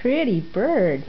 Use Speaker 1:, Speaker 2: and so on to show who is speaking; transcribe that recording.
Speaker 1: pretty bird.